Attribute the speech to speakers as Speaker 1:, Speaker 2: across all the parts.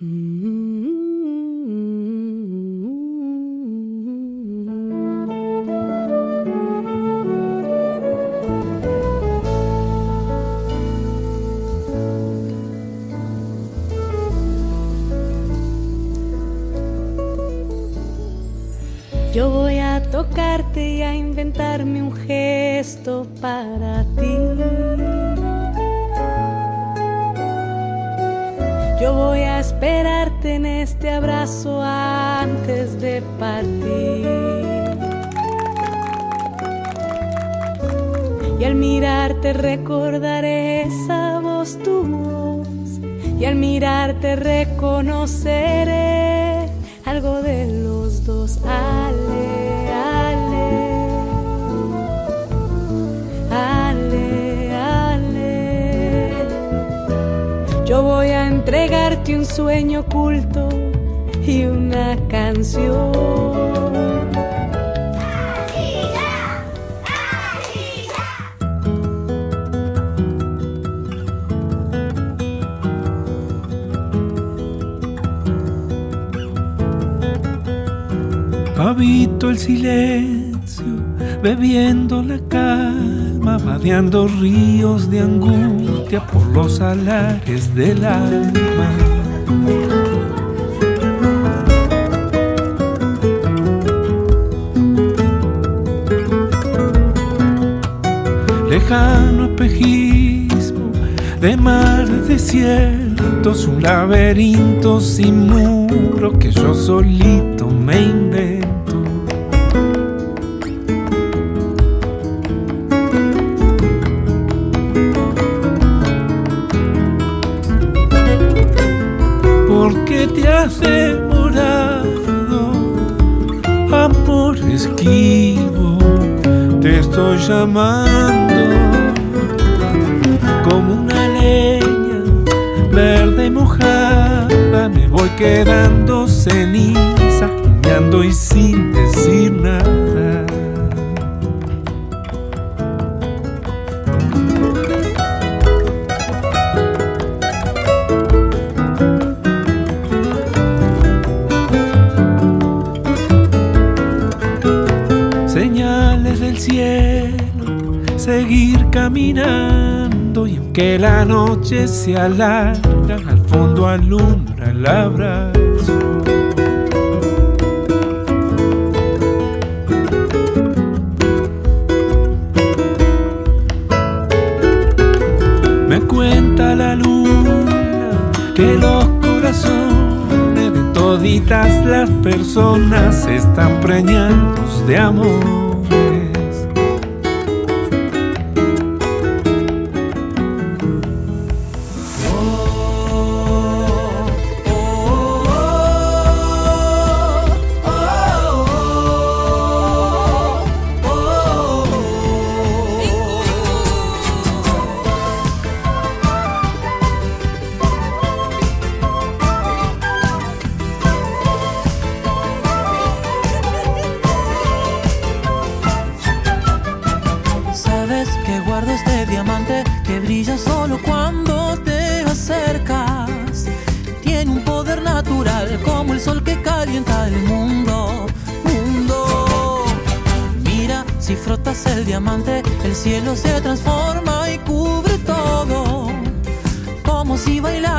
Speaker 1: Yo voy a tocarte y a inventarme un gesto para ti. Esperarte en este abrazo antes de partir. Y al mirarte recordaré esa voz, tu voz. Y al mirarte reconoceré algo de los dos. Ale, ale. Ale, ale. Yo voy a entregarte un sueño oculto y una canción.
Speaker 2: Habito el silencio, bebiendo la calma, vadeando ríos de angustia por los alares del alma. Lejano espejismo de mar desiertos, un laberinto sin muro que yo solito me invento. Amor esquivo? Te estoy llamando como una leña verde y mojada. Me voy quedando ceniza, y cielo, seguir caminando y aunque la noche se alarga, al fondo alumbra el abrazo. Me cuenta la luna que los corazones de toditas las personas están preñados de amores.
Speaker 3: Como el sol que calienta el mundo, mundo. Mira, si frotas el diamante, el cielo se transforma y cubre todo. Como si bailaras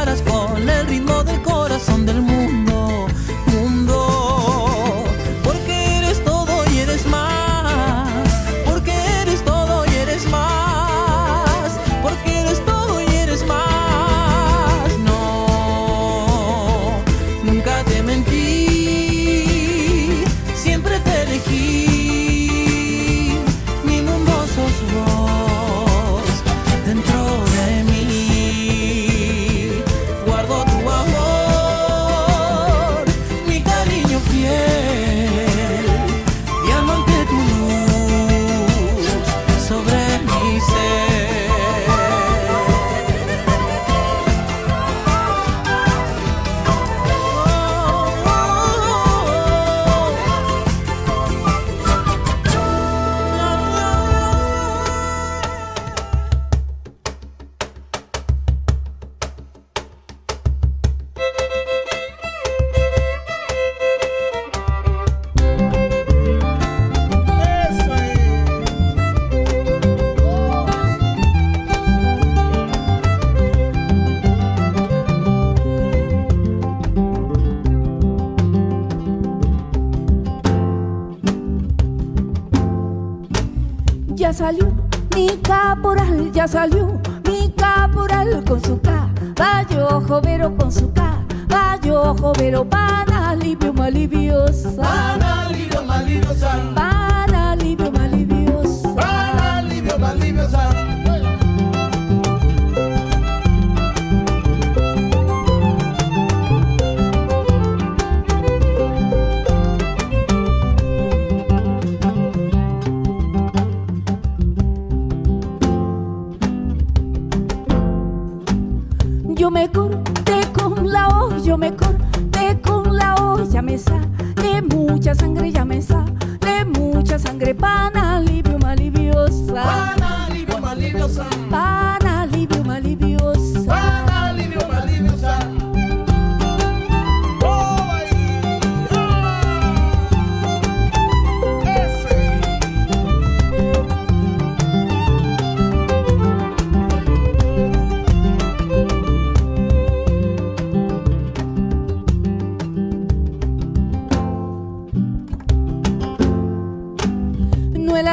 Speaker 4: salió, mi caporal ya salió, mi caporal con su caballo jovero con su caballo jovero para alivio maliviosa.
Speaker 5: Para alivio maliviosa.
Speaker 4: sangre pan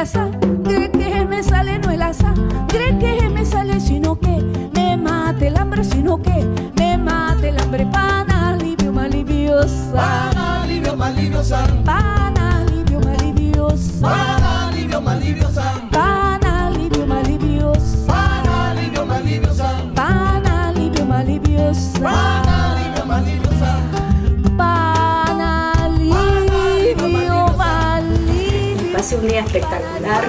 Speaker 4: la sangre que me sale, no es la sangre que me sale, sino que me mate el hambre, sino que me mate el hambre, para alivio maliviosa.
Speaker 5: Para alivio maliviosa.
Speaker 4: Para alivio maliviosa.
Speaker 5: Para alivio maliviosa.
Speaker 4: Para alivio maliviosa.
Speaker 5: Para alivio maliviosa.
Speaker 4: Para alivio maliviosa.
Speaker 6: Pasé un día espectacular,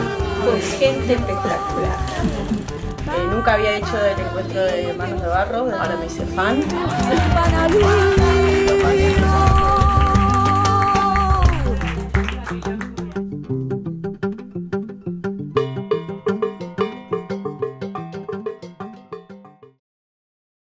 Speaker 6: con gente espectacular. Eh, nunca había hecho el encuentro de Manos de Barro, ahora me hice fan.